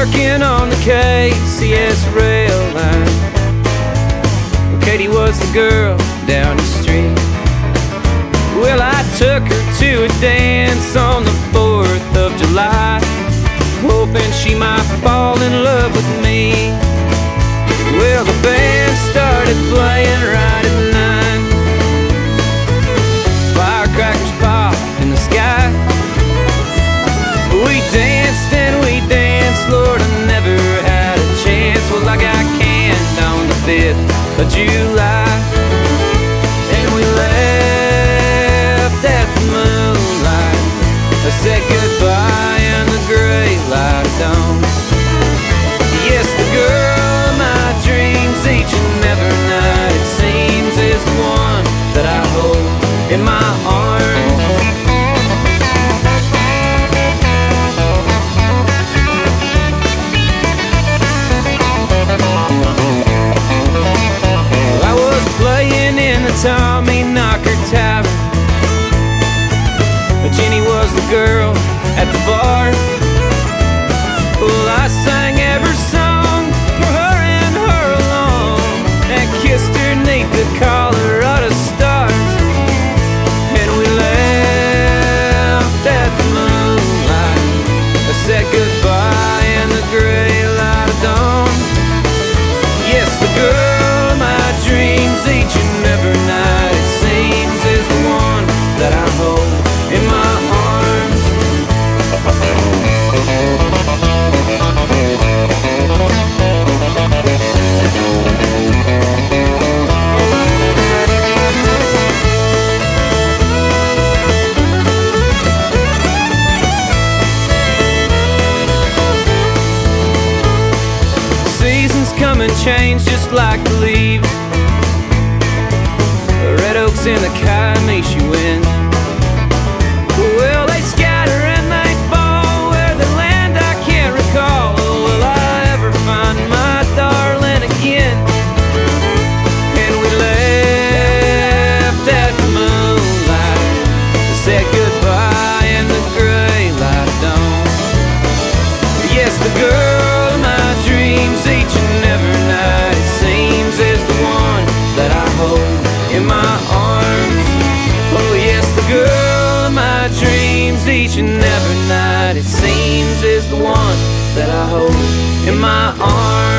working on the KCS rail line. Katie was the girl down the street. Well, I took her to a dance on the 4th of July, hoping she might fall in love with me. Well, the band started playing 5th of July. Jenny was the girl at the bar. Well, I sang every song come and change just like the leaves. The red oaks in the wind. Well, arms. Oh, yes, the girl of my dreams each and every night, it seems, is the one that I hold in my arms.